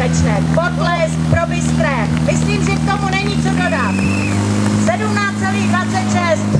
neskutečné. Potlesk pro Bystré. Myslím, že k tomu není co dodat. 17,26.